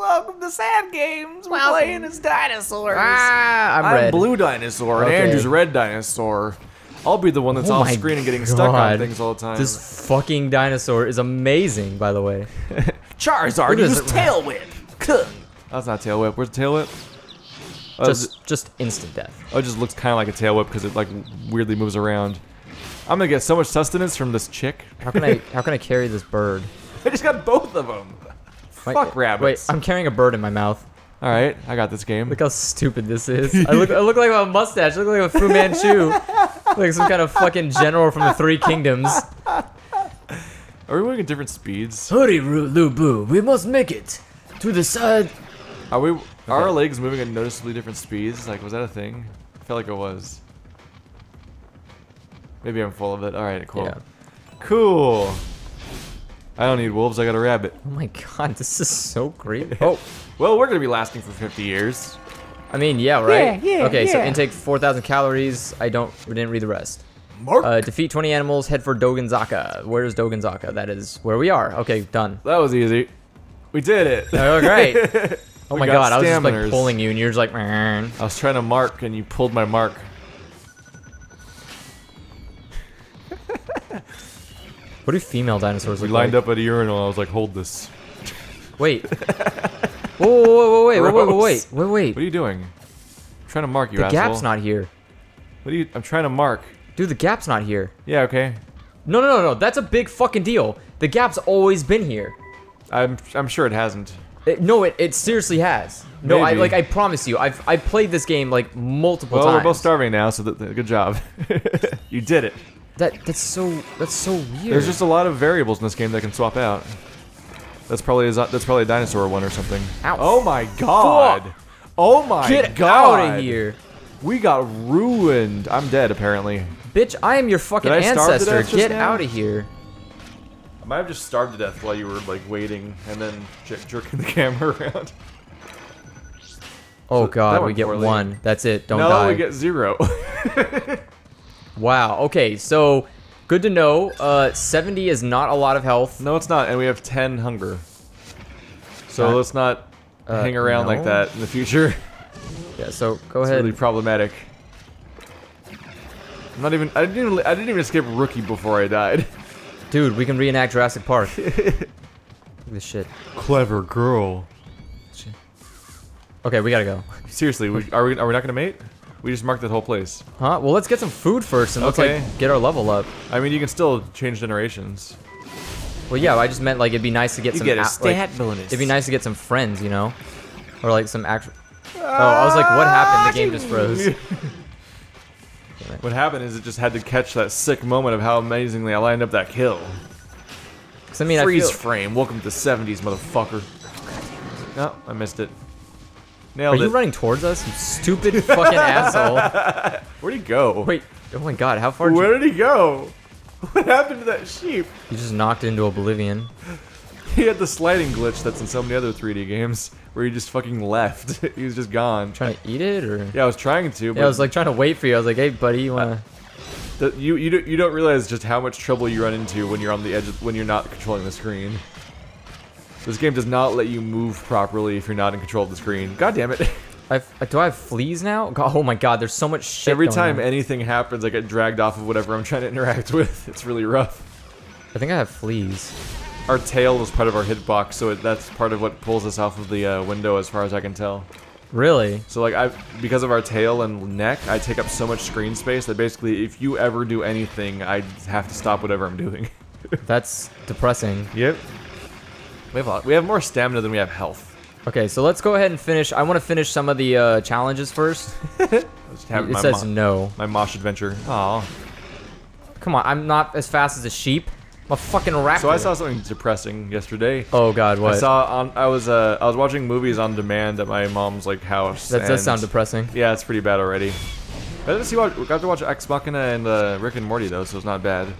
Welcome to Sad Games. We're Welcome. playing as dinosaurs. Ah, I'm, I'm red. Blue Dinosaur, and Andrew's Red Dinosaur. I'll be the one that's Oh off screen and getting stuck on God. things all the time. This fucking dinosaur is amazing, by the way. Charizard Look at used Tail Whip. That's not Tail Whip. Where's the Tail Whip? Oh, Just, just instant death. oh, it just looks kind of like a Tail Whip because it like weirdly moves around. I'm gonna get so much sustenance from this chick. How can I, how can I carry this bird? I just got both of them. Wait, Fuck rabbits. Wait, I'm carrying a bird in my mouth. All right, I got this game. Look how stupid this is. I look, I look like a mustache. I look like a Fu Manchu. like some kind of fucking general from the Three Kingdoms. Are we moving at different speeds? Hurry, Lu Bu. We must make it to the side. Are we? Are our legs moving at noticeably different speeds? Like, was that a thing? I felt like it was. Maybe I'm full of it. All right, cool. Yeah. Cool. I don't need wolves. I got a rabbit. Oh my god, this is so creepy. Oh, Well, we're gonna be lasting for 50 years. I mean, yeah, right? Yeah, yeah, Okay, so intake 4,000 calories. I don't, we didn't read the rest. Mark. Uh, defeat 20 animals, head for Dogenzaka. Where is Dogenzaka? That is where we are. Okay, done. that was easy. We did it. Oh, great. Oh my got god, I was just like pulling you and you're just like, "Meh." I was trying to mark, and you pulled my mark. What do female dinosaurs We look lined like? up at a urinal. I was like, "Hold this." Wait. Whoa, whoa, whoa, whoa, wait, wait, wait, wait, wait, wait. What are you doing? I'm trying to mark you, The asshole. gap's not here. What are you? I'm trying to mark. Dude, the gap's not here. Yeah, okay. No, no, no, no. That's a big fucking deal. The gap's always been here. I'm I'm sure it hasn't. It, no, it, it seriously has. No, I like I promise you. I've I played this game like multiple Well, times. we're both starving now, so good job. you did it. That that's so that's so weird. There's just a lot of variables in this game that can swap out. That's probably a, that's probably a dinosaur one or something. Ow. Oh my god. Fuck. Oh my get god. out of here, We got ruined. I'm dead apparently. bitch! I am your fucking Did I starve to ancestor. death Get out of here. I might have just starved to death while you were like waiting and then j- jerking the camera around. Oh that god, we get poorly. one. That's it. Don't no, die. we get zero. wow. Okay, so good to know. Uh, 70 is not a lot of health. no, it's not, and we have 10 hunger. So Uh, let's not uh, hang around like that in the future. Yeah. So go It's ahead. really problematic. I'm not even. I didn't even. I didn't even skip rookie before I died. Dude, we can reenact Jurassic Park. Look at this shit. Clever girl. Okay, we gotta go. Seriously, we, are we? Are we not gonna mate? We just marked that whole place. Huh? Well, let's get some food first and let's Okay. like get our level up. I mean, you can still change generations. Well, yeah, I just meant like it'd be nice to get You some. get a a- stat like, bonus. It'd be nice to get some friends, you know, or like some actual. Oh, I was like, what ah, happened? The game just froze. What happened is it just had to catch that sick moment of how amazingly I lined up that kill. 'Cause I mean, Freeze I feel. frame. Welcome to the 70s, motherfucker. No, oh, I missed it. Are Nailed you it. running towards us, you stupid fucking asshole? Where'd he go? Wait. Oh my god, how far? Did you, Where did he go? What happened to that sheep? He just knocked into oblivion. He had the sliding glitch that's in so many other 3D games where he just fucking left. he was just gone. Trying to eat it, or? Yeah, I was trying to, but Yeah, I was like trying to wait for you. I was like, hey, buddy, you wanna? the, you you don't, you don't realize just how much trouble you run into when you're on the edge of, when you're not controlling the screen. This game does not let you move properly if you're not in control of the screen. God damn it! I've, do I have fleas now? God, oh my god, there's so much shit. Every time on. anything happens, I get dragged off of whatever I'm trying to interact with. It's really rough. I think I have fleas. Our tail is part of our hitbox, so it, that's part of what pulls us off of the uh, window, as far as I can tell. Really? So like I, because of our tail and neck, I take up so much screen space that basically, if you ever do anything, I have to stop whatever I'm doing. That's depressing. yep. We have a lot. We have more stamina than we have health. Okay, so let's go ahead and finish. I want to finish some of the uh, challenges first. It says no. my Mosh adventure. Oh. Come on, I'm not as fast as a sheep. I'm a fucking raptor. So I saw something depressing yesterday. Oh god, what? I saw on. I was uh. I was watching movies on demand at my mom's like house. that does sound depressing. Yeah, it's pretty bad already. I didn't see what we got to watch Ex Machina and uh, Rick and Morty though, so it's not bad.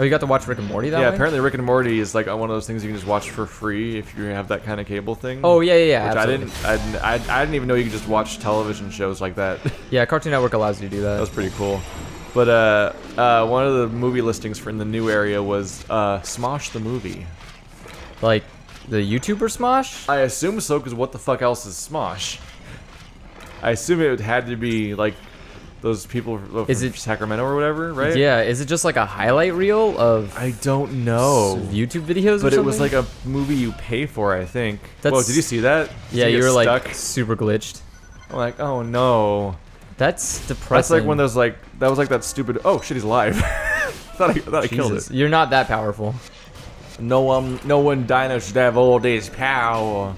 Oh, you got to watch Rick and Morty that yeah, way? apparently Rick and Morty is like one of those things you can just watch for free if you have that kind of cable thing. Oh yeah, yeah, yeah. which I didn't, I didn't, I, I didn't even know you could just watch television shows like that. Yeah, Cartoon Network allows you to do that that. was pretty cool. But uh, uh, one of the movie listings for in the new area was uh, Smosh the movie. Like, The YouTuber Smosh? I assume so, because what the fuck else is Smosh? I assume it had to be like those people from Is it- Sacramento or whatever, right? Yeah, is it just like a highlight reel of I don't know. YouTube videos or But it was like a movie you pay for, I think. Whoa, did you see that? Did Yeah, get you were like super glitched. I'm like, oh no. That's depressing. That's like when those like that was like that stupid. Oh shit, he's alive. thought I, thought I killed it. You're not that powerful. No one, no one dino should have all this power.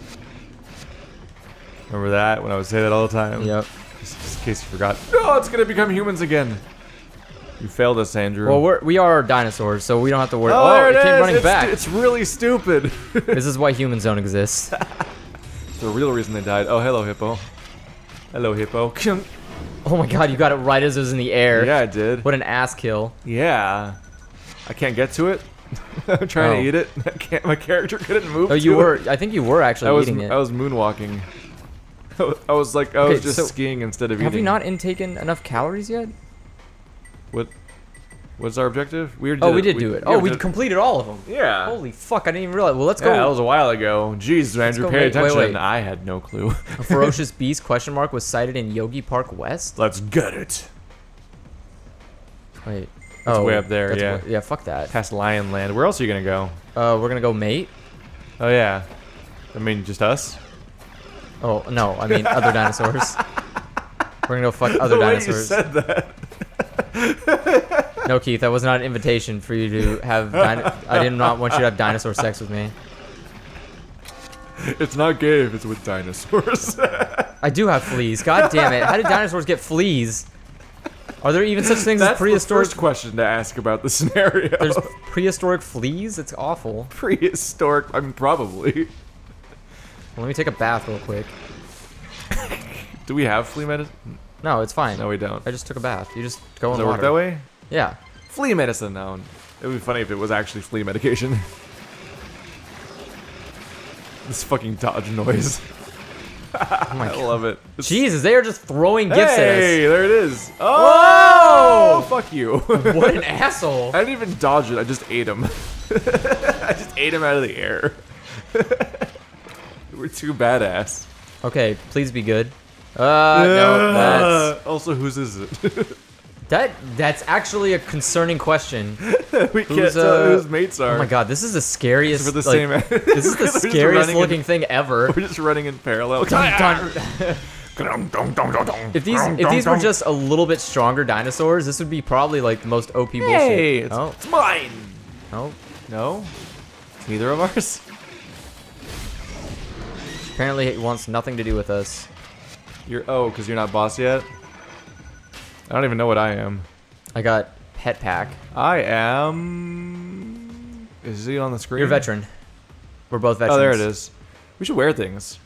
Remember that when I would say that all the time? Yep. Just, just in case you forgot. No, it's gonna become humans again. You failed us, Andrew. Well, we're, we are dinosaurs, so we don't have to worry. oh, Oh, it it came is. running it's, back. It's really stupid. this is why humans don't exist. the real reason they died. Oh, hello, hippo. Hello, hippo. Oh my god, you got it right as it was in the air. yeah, I did. What an ass kill. Yeah. I can't get to it. I'm trying Oh. to eat it. I can't. My character couldn't move. Oh, you to were. It. I think you were actually I was. eating it. I was moonwalking. I was like, I Okay, was just so skiing instead of Have eating. Have you not intaken enough calories yet? What? What's our objective? We Oh, did we did do it. Oh, we did- completed all of them. Yeah. Holy fuck! I didn't even realize. Well, let's yeah, go. that was a while ago. Jeez, Andrew, go- pay wait, wait, attention. wait. I had no clue. A ferocious beast question mark was sighted in Yogi Park West. Let's get it. Wait. That's oh, way up there, yeah. way- yeah. Fuck that. Past Lion Land. Where else are you gonna go? Uh, we're gonna go mate. Oh yeah. I mean, just us. Oh no, I mean other dinosaurs. We're gonna go fuck other the way dinosaurs. you said that. No, Keith, that was not an invitation for you to have. I did not want you to have dinosaur sex with me. It's not gay if it's with dinosaurs. I do have fleas. God damn it! How did dinosaurs get fleas? Are there even such things That's as prehistoric? the first question to ask about the scenario. There's prehistoric fleas. It's awful. prehistoric. I mean, probably. Let me take a bath real quick. Do we have flea medicine? No, it's fine. No, we don't. I just took a bath. You just go Does in it water. work that way? Yeah. Flea medicine, no. It would be funny if it was actually flea medication. this fucking dodge noise. Oh I love it. It's- Jesus, they are just throwing gifts Hey, there it is. Oh, fuck you. What an asshole. I didn't even dodge it. I just ate him. I just ate him out of the air. We're too badass. Okay, please be good. Uh, no, that's also, whose is it? that. That's actually a concerning question. we can't Who's, tell uh, who his mates are. Oh my god, this is the scariest. For the like, same. This is the scariest running in- looking thing ever. We're just running in parallel. Dun, dun. If these if these were just a little bit stronger dinosaurs, this would be probably like the most OP bullshit. Hey, it's, oh, it's mine. oh. No, neither of ours. Apparently, it wants nothing to do with us. You're oh, because you're not boss yet. I don't even know what I am. I got pet pack. I am. Is he on the screen? You're a veteran. We're both veterans. Oh, there it is. We should wear things.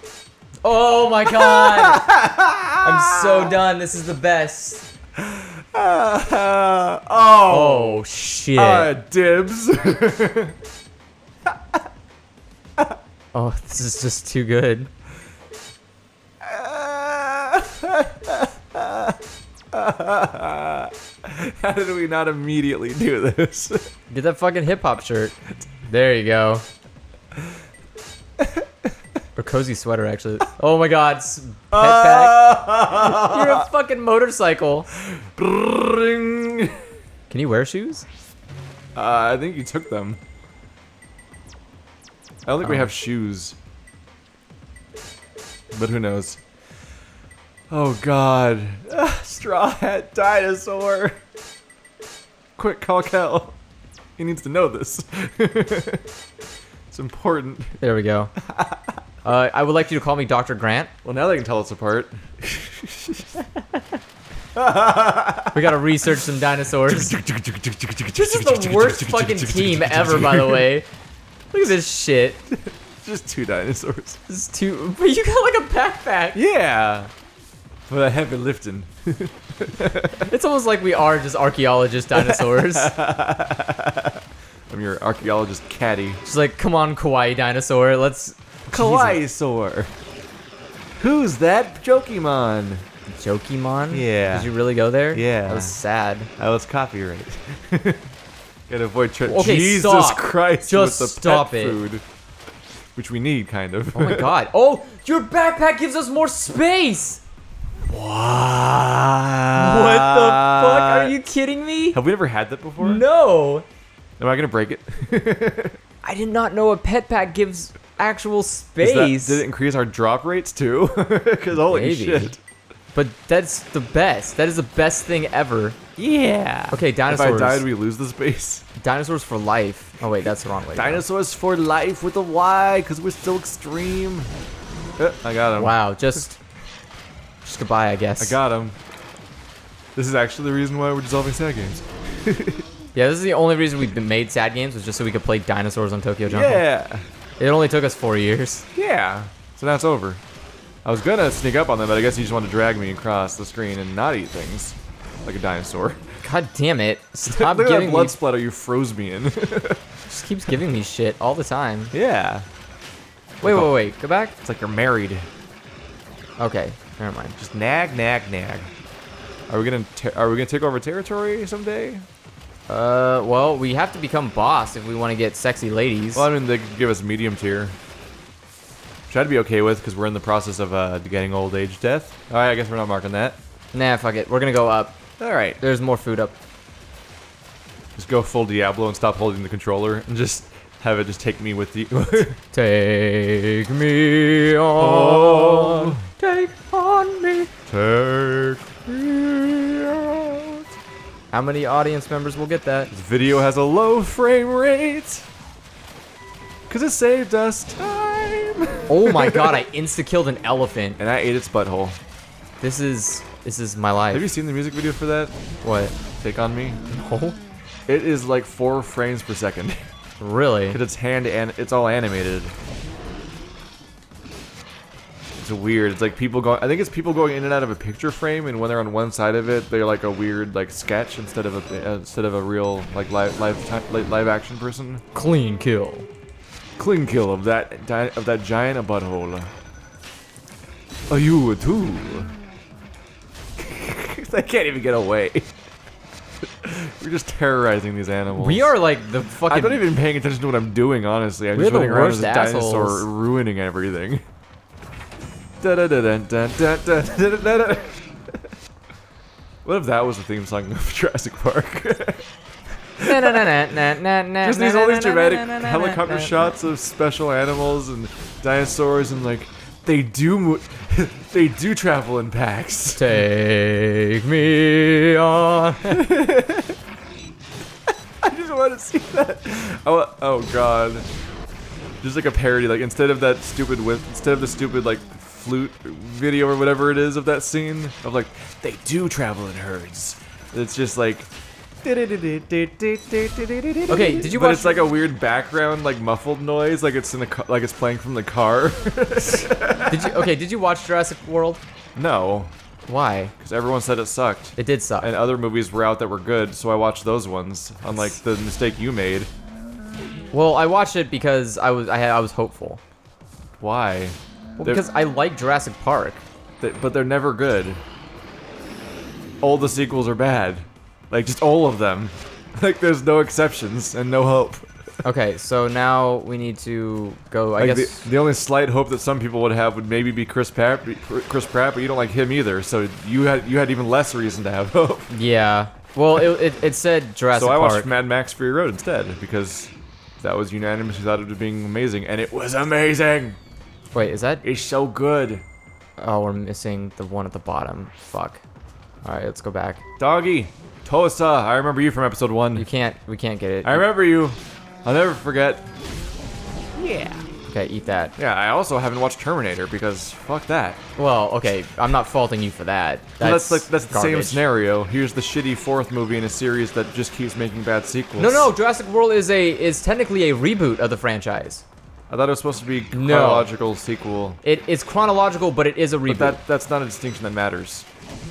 Oh my god! I'm so done. This is the best. oh, Oh shit. uh, dibs. oh, this is just too good. How did we not immediately do this? Get that fucking hip hop shirt. There you go. or cozy sweater, actually. Oh my god, pet pack. You're a fucking motorcycle. Can you wear shoes? Uh, I think you took them. I don't think we Oh. have shoes. But who knows? Oh god. Ah, Straw Hat Dinosaur. Quick, call Kel. He needs to know this. it's important. There we go. Uh, I would like you to call me Dr. Grant. Well, now they can tell us apart. We gotta research some dinosaurs. This is the worst fucking team ever, by the way. Look at this shit. Just two dinosaurs. This two. But you got like a backpack. Yeah. For the heavy lifting. It's almost like we are just archaeologist dinosaurs. I'm your archaeologist caddy. Just like, come on, kawaii dinosaur. Let's. Kawaiisaur. Who's that Pokemon? Jokimon? Yeah. Did you really go there? Yeah. That was sad. That was copyright. Gotta avoid tra- Okay, Jesus stop. Christ Just with the stop pet it. food. which we need, kind of. Oh my god. Oh, your backpack gives us more space. What? What the fuck? Are you kidding me? Have we never had that before? No. Am I gonna break it? I did not know a pet pack gives actual Is that- space. did it increase our drop rates too? Because holy Maybe. shit. But that's the best. That is the best thing ever. Yeah. Okay, dinosaurs. If. I died, we lose the space. Dinosaurs for life. Oh wait, that's the wrong way. Dinosaurs for life with a Y, because we're still extreme. Uh, I got him. Wow, just just goodbye, I guess. I got him. This is actually the reason why we're dissolving sad games. Yeah, this is the only reason we've been made sad games was just so we could play dinosaurs on Tokyo Jungle. Yeah. It only took us four years. Yeah. So now it's over. I was gonna sneak up on them, but I guess you just wanted to drag me across the screen and not eat things. Like a dinosaur. God damn it! Stop Look at that giving me. blood splatter you froze me in. Just keeps giving me shit all the time. yeah. Wait, wait, wait. Go back. It's like you're married. Okay, never mind. Just nag, nag, nag. Are we gonna are we gonna take over territory someday? Uh, well, we have to become boss if we want to get sexy ladies. Well, I mean, they could give us medium tier. Which I'd be okay with because we're in the process of uh, getting old age death. All right, I guess we're not marking that. Nah, fuck it. We're gonna go up. All right, There's more food up. just go full Diablo and stop holding the controller and just have it just take me with you. Take me on. Take on me. Take me out. How many audience members will get that? This video has a low frame rate because it saved us time. Oh my god, I insta killed an elephant. and I ate its butthole. This is this is my life. Have you seen the music video for that? what? Take on me. No. It is like four frames per second. Really? Cause it's hand and it's all animated. It's weird. It's like people going. I think it's people going in and out of a picture frame, and when they're on one side of it, they're like a weird like sketch instead of a uh, instead of a real like live live live action person. Clean kill. Clean kill of that of that giant butthole. Are you a too? I can't even get away. We're just terrorizing these animals. We are like the fucking. I'm not even paying attention to what I'm doing, honestly. I'm We're just running around as a dinosaur, assholes. ruining everything. What if that was the theme song of Jurassic Park? Just these all these dramatic helicopter shots of special animals and dinosaurs, and like they do, they do travel in packs. Take me on. I just want to see that. Oh, oh god. Just like a parody, like instead of that stupid with instead of the stupid like flute video or whatever it is of that scene of like they do travel in herds. It's just like Okay, did you watch. But watch- it's like a weird background, like muffled noise, like it's in the ca- like it's playing from the car. Did you? Okay, did you watch Jurassic World? no, Why? because everyone said it sucked, It did suck. and other movies were out that were good, so I watched those ones. Unlike the mistake you made. Well, I watched it because I was I had I was hopeful. Why? Well, because I like Jurassic Park. They, but they're never good. All the sequels are bad. Like, just all of them. Like, there's no exceptions and no hope. Okay, so now we need to go. I Like, guess. the, the only slight hope that some people would have would maybe be Chris Pratt, Chris Pratt, but you don't like him either. So you had you had even less reason to have hope. yeah. Well, it, it, it said Jurassic Park. so I Park. watched Mad Max Fury Road instead because that was unanimous. We thought it was being amazing, and it was amazing. Wait, is that? It's so good. Oh, we're missing the one at the bottom. Fuck. All right, let's go back. Doggy, Tosa, I remember you from episode one. You can't. We can't get it. I remember you. I'll never forget. Yeah. Okay, eat that. Yeah, I also haven't watched Terminator because fuck that. Well, okay, I'm not faulting you for that. Well, That's, That's, like that's the same scenario. Here's the shitty fourth movie in a series that just keeps making bad sequels. No, no, Jurassic World is a is technically a reboot of the franchise. I thought it was supposed to be No. chronological sequel. It is chronological, but it is a reboot. But that that's not a distinction that matters.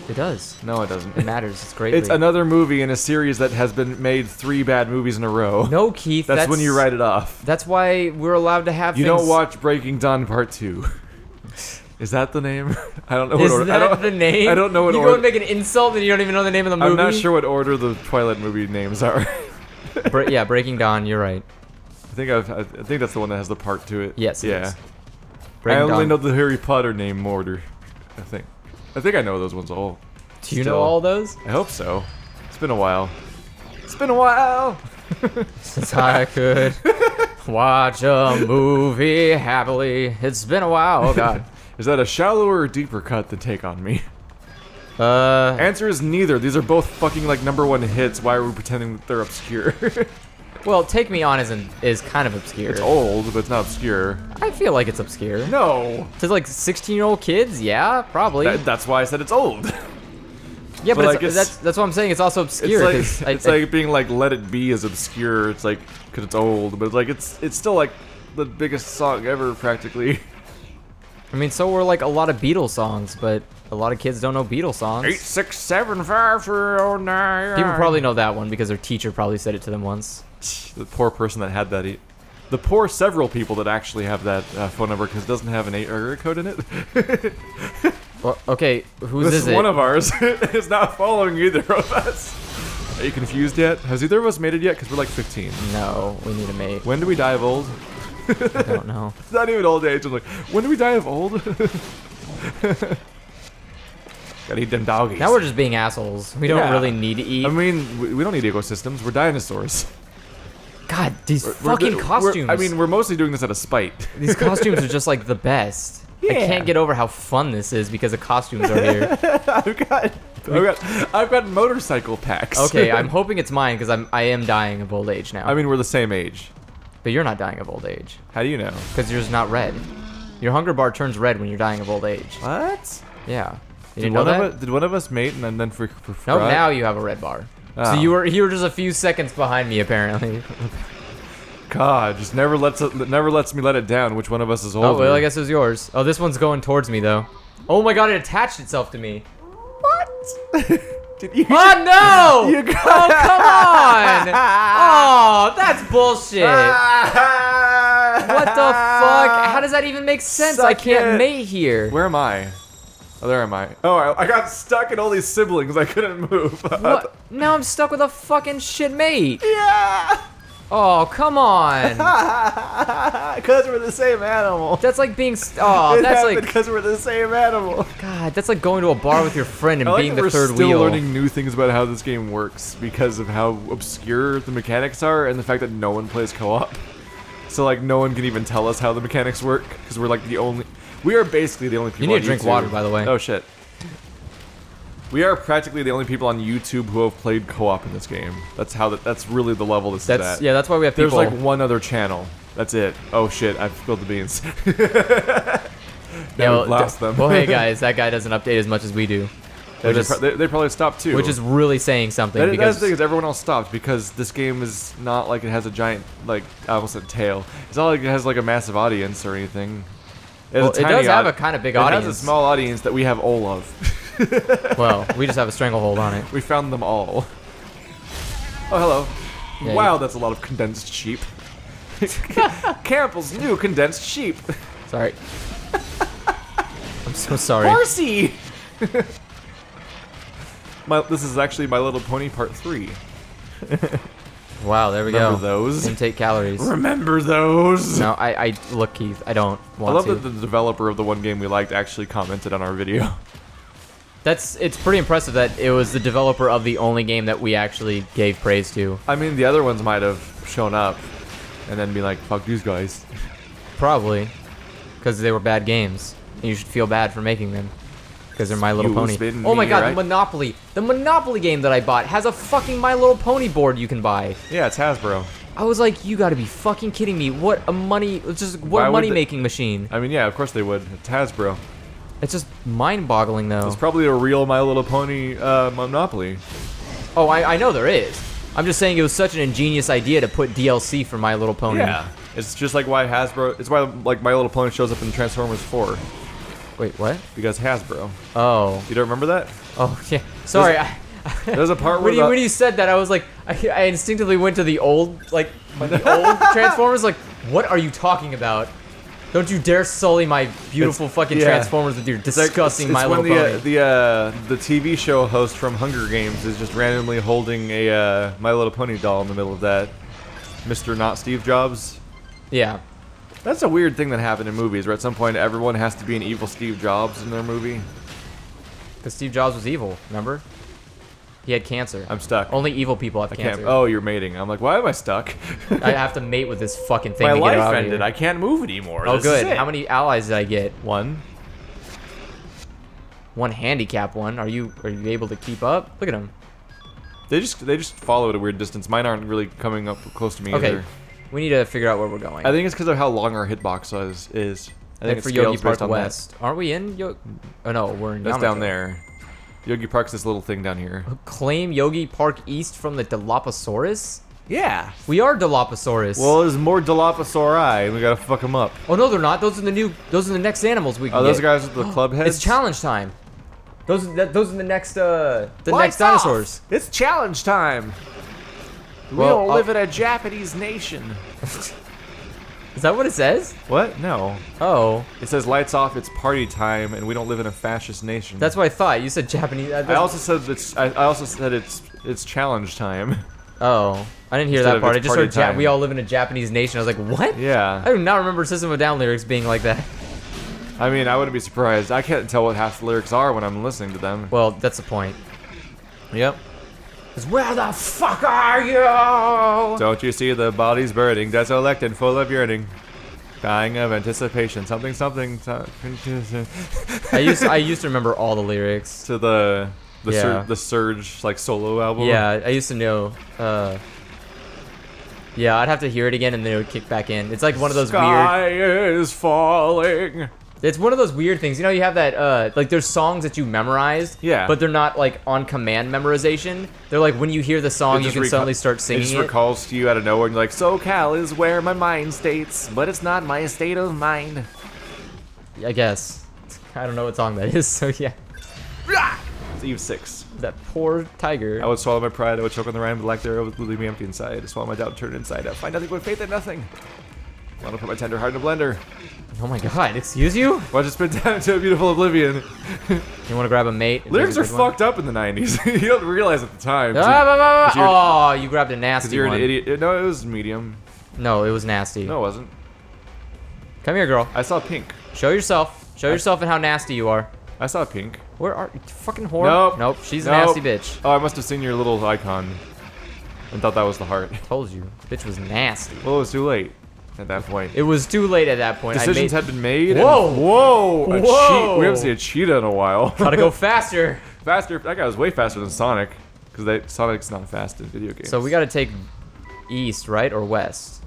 it does. No, it doesn't. It matters. It's great. It's another movie in a series that has been made three bad movies in a row. No, Keith. that's, when you write it off. That's why we're allowed to have. You things. don't watch Breaking Dawn Part Two. Is that the name? I don't know what Is order. I that don't, the name? I don't know what You order. go and make an insult, and you don't even know the name of the movie. I'm not sure what order the Twilight movie names are. Bre- yeah, Breaking Dawn. You're right. I think I've, I I think that's the one that has the part to it. Yes, it Yeah. is. I only know the Harry Potter name Mortar. I think. I think I know those ones all. Do you know all those? I hope so. It's been a while. It's been a while. Since I could watch a movie happily. It's been a while. Oh god. Is that a shallower or deeper cut than Take on Me? Uh, Answer is neither. These are both fucking like number one hits. Why are we pretending that they're obscure? Well, Take Me On isn't is kind of obscure. it's old, but it's not obscure. I feel like it's obscure. No. To like 16 year old kids, yeah, probably. That, that's why I said it's old. yeah, but, but, like, it's- that's that's what I'm saying. It's also It's obscure. like 'cause I- it's I- like being like Let It Be is obscure. It's like because it's old, but like it's it's still like the biggest song ever practically. I mean, so were like a lot of Beatles songs, but a lot of kids don't know Beatles songs. Eight six seven five three oh nine. People probably know that one because their teacher probably said it to them once. the poor person that had that. e- The poor several people that actually have that uh, phone number because it doesn't have an eight area code in it. Well, okay, who's this is is it? one of ours. it's not following either of us. Are you confused yet? Has either of us made it yet? Because we're like 15. no, we need a mate. When do we die of old? I don't know. It's not even old age. I'm like, when do we die of old? Gotta eat them doggies. Now we're just being assholes. We don't Yeah. really need to eat. I mean, we, we don't need ecosystems. We're dinosaurs. God, these We're- fucking we're- costumes. I mean, we're mostly doing this out of spite. these costumes are just like the best. I can't get over how fun this is because the costumes are here. I've got, I've got, I've got motorcycle packs. Okay, I'm hoping it's mine because I'm I am dying of old age now. I mean, we're the same age. but you're not dying of old age How do you know? because yours is not red. Your hunger bar turns red when you're dying of old age. What? Yeah. You Did didn't one, of us, did one of us mate and then, then for, for No, forgot? now you have a red bar. So Oh. you were you were just a few seconds behind me apparently. God, just never lets it, never lets me let it down. Which one of us is older? Oh well, I guess it was yours. Oh, this one's going towards me though. Oh my god, it attached itself to me. What? did you? Oh no! You oh, got- oh come on! Oh, that's bullshit. what What the fuck? How does that even make sense? I can't it. mate here. Where am I? Oh, there am I. Oh, I, I got stuck in all these siblings. I couldn't move. What? Now I'm stuck with a fucking shit mate. yeah. Oh, come on. Because we're the same animal. That's like being. St- oh, It that's like. because we're the same animal. God, that's like going to a bar with your friend and like being the we're third still wheel. learning new things about how this game works because of how obscure the mechanics are and the fact that no one plays co-op. So like no one can even tell us how the mechanics work because we're like the only. We are basically the only people. You need on to drink YouTube- water, by the way. Oh shit. We are practically the only people on YouTube who have played co-op in this game. That's how that. That's really the level this That's is at. yeah. That's why we have There's people. like one other channel. That's it. Oh shit! I've spilled the beans. yeah, Never well, blast them. well, hey guys, that guy doesn't update as much as we do, They, which just is pro- they, they probably stopped too. which is really saying something That, that's because the thing is everyone else stopped because this game is not like it has a giant like I almost said tail. It's not like it has like a massive audience or anything. It, well, it does have a kind of big it audience. has a small audience that we have all of. well, we just have a stranglehold on it. we found them all. Oh hello! Yeah, wow, that's a lot of condensed sheep. Campbell's new condensed sheep. Sorry. I'm so sorry. Horsey. my this is actually My Little Pony Part Three. Wow, there we go. Remember go. those? Intake calories. Remember those? No, I, I look, Keith. I don't I love to. that the developer of the one game we liked actually commented on our video. That's it's pretty impressive that it was the developer of the only game that we actually gave praise to. I mean, the other ones might have shown up and then be like, fuck these guys. Probably, because they were bad games. And you should feel bad for making them. Because they're My Little Pony. Oh my god, right? the Monopoly. The Monopoly game that I bought has a fucking My Little Pony board you can buy. Yeah, it's Hasbro. I was like, you gotta be fucking kidding me. What a money, it's just what Why a money they- making machine. I mean, yeah, of course they would. It's Hasbro. It's just mind boggling though. It's probably a real My Little Pony uh, Monopoly. Oh, I, I know there is. I'm just saying it was such an ingenious idea to put DLC for My Little Pony. Yeah. It's just like why Hasbro. It's why like My Little Pony shows up in Transformers 4 Wait, what? because Hasbro. Oh. You don't remember that? Oh, yeah. Sorry. I, There's a part where when, you, when you said that, I was like, I, I instinctively went to the old, like, the old Transformers. Like, what are you talking about? Don't you dare sully my beautiful It's- fucking yeah. Transformers with your It's like- disgusting it's My when Little the, Pony. Uh, the uh, the TV show host from Hunger Games is just randomly holding a uh, My Little Pony doll in the middle of that. Mr. Not Steve Jobs. Yeah. That's a weird thing that happened in movies, where at some point everyone has to be an evil Steve Jobs in their movie. Because Steve Jobs was evil, remember? He had cancer. I'm stuck. Only evil people have I cancer. Oh, you're mating. I'm like, why am I stuck? I have to mate with this fucking thing My to get life ended. I can't move anymore. Oh, This good. How many allies did I get? One. One handicap one. Are you are you able to keep up? Look at him. They just they just follow at a weird distance. Mine aren't really coming up close to me Okay. either. We need to figure out where we're going. I think it's because of how long our hitbox is. is. I Like think for it Yogi Park West. Aren't we in Yo? Oh no, we're in. That. That's down there. Yogi Park's this little thing down here. Claim Yogi Park East from the Dilophosaurus. Yeah. We are Dilophosaurus. Well, there's more Dilophosauri, and we gotta fuck them up. oh no, they're not. Those are the new. Those are the next animals we can Oh, those get. guys with the club heads. It's challenge time. Those are the, those are the next uh the Lights next dinosaurs. off! It's challenge time. We Well, don't I'll- live in a Japanese nation. Is that what it says? What? No. Oh, It says lights off. It's party time, and we don't live in a fascist nation. that's what I thought. You said Japanese. that I also said it's. I, I also said it's. It's challenge time. Oh, I didn't hear Instead that part. I just heard ja- we all live in a Japanese nation. I was like, what? Yeah. I do not remember System of a Down lyrics being like that. I mean, I wouldn't be surprised. I can't tell what half the lyrics are when I'm listening to them. Well, that's the point. Yep. Where the fuck are you? Don't you see the bodies burning, desolate and full of yearning, dying of anticipation, something, something, to, I used I used to remember all the lyrics. to the the Yeah. Sur- the Serj like solo album. Yeah, I used to know. Uh, yeah, I'd have to hear it again and then it would kick back in. It's like one of those weird. Sky is falling. It's one of those weird things. You know, you have that. Uh, like, there's songs that you memorized. Yeah. But they're not like on command memorization. They're like when you hear the song, you can suddenly start singing. It just it. recalls to you out of nowhere, and you're like, SoCal is where my mind states, but it's not my state of mind. I guess. I don't know what song that is. So yeah, It's Eve 6. that poor tiger. I would swallow my pride, I would choke on the rhyme, but like there would leave me empty inside. I swallow my doubt, turn it inside out. Find nothing but faith in nothing. I want to put my tender heart in a blender. Oh my god! Excuse you? Watch it spin down into a beautiful oblivion. You want to grab a mate? Lyrics are There's a good one? fucked up in the 90s. you don't realize at the time. Ah, bah, bah, bah. 'Cause you're- ah. Oh, you grabbed a nasty you're one. an idiot. No, it was medium. No, it was nasty. No, it wasn't. Come here, girl. I saw pink. Show yourself. Show yourself and how nasty you are. I saw pink. Where are you? Fucking whore. Nope. Nope. She's a nasty bitch. Oh, I must have seen your little icon and thought that was the heart. Told you. Bitch was nasty. Well, it was too late at that point. It was too late at that point. I Decisions had been made. Whoa. Whoa! Whoa. We haven't seen a cheetah in a while. Gotta go faster. faster. That guy was way faster than Sonic. Because Sonic's not fast in video games. So we gotta take east, right, or west?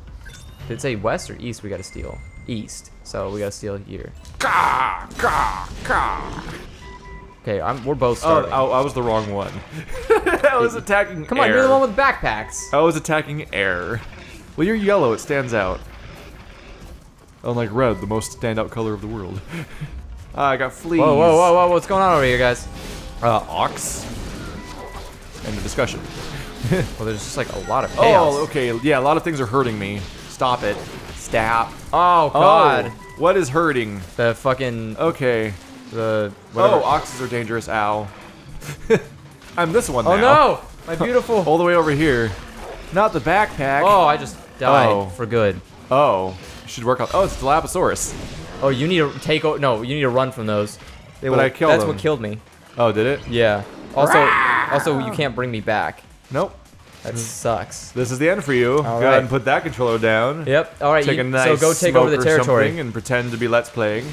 Did it say west or east? We gotta steal east. So we gotta steal here. Gah, gah, gah. Okay, I'm, we're both Oh, starting. I, oh, I was the wrong one. I was attacking air Come on, air. you're the one with backpacks. I was attacking air. Well, you're yellow. It stands out. Unlike red, the most standout color of the world. ah, I got fleas. Whoa, whoa, whoa, whoa! What's going on over here, guys? Uh, ox. End of discussion. Well, there's just like a lot of chaos. Oh, okay. Yeah, a lot of things are hurting me. Stop it. Stop. Oh God. Oh, what is hurting? The fucking Okay. the whatever. Oh, oxes are dangerous. Ow. I'm this one Oh now. Oh, no! My beautiful. All the way over here. Not the backpack. Oh, I just died Oh. for good. Oh. You should work on. Oh, it's Dilophosaurus. Oh, you need to take. O- no, you need to run from those. They But will- I killed That's them. what killed me. Oh, did it? Yeah. Also, also you can't bring me back. Nope. That sucks. This is the end for you. Go All ahead and put that controller down. Yep. All right. Take you- a nice so go take over the territory. and pretend to be Let's Playing.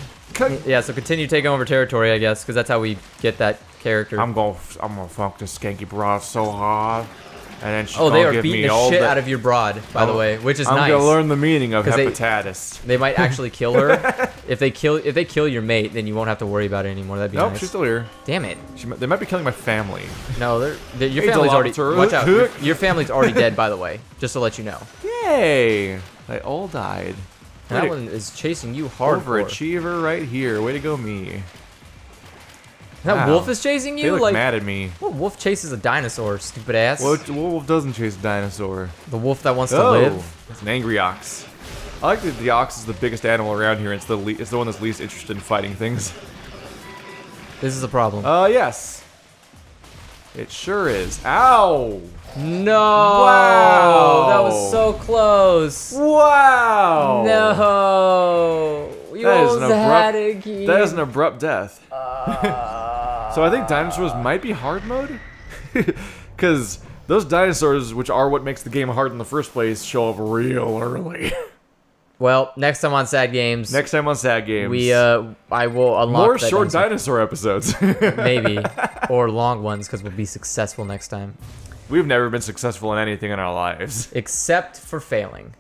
Yeah. So continue taking over territory, I guess, because that's how we get that character. I'm gonna, I'm gonna fuck this skanky broad so hard, and then she's oh, they are beating the shit the- out of your broad, by the way, which is I'm nice. gonna learn the meaning of 'Cause they- hepatitis. They might actually kill her. if they kill, if they kill your mate, then you won't have to worry about it anymore. That'd be nope, nice. she's still here. Damn it. She, they might be killing my family. No, they're, they're- your Hey, family's already. Watch out. Your, your family's already dead, by the way. Just to let you know. Yay! They all died. That Way one is chasing you hard. Overachiever right here. Way to go, me. That Wow. wolf is chasing They you. look like mad at me. what wolf chases a dinosaur? Stupid ass. What wolf doesn't chase a dinosaur? The wolf that wants to Oh, live. it's an angry ox. I like that the ox is the biggest animal around here. It's the le- it's the one that's least interested in fighting things. This is a problem. Uh, yes. It sure is. Ow! No. Wow. That was so close. Wow. No. You That is an had abrupt-. That is an abrupt death. Uh, So I think dinosaurs might be hard mode, because those dinosaurs, which are what makes the game hard in the first place, show up real early. well, next time on Sad Games, Next time on Sad Games, we uh, I will unlock more short dinosaur. dinosaur episodes. maybe, or long ones because we'll be successful next time, We've never been successful in anything in our lives. except for failing.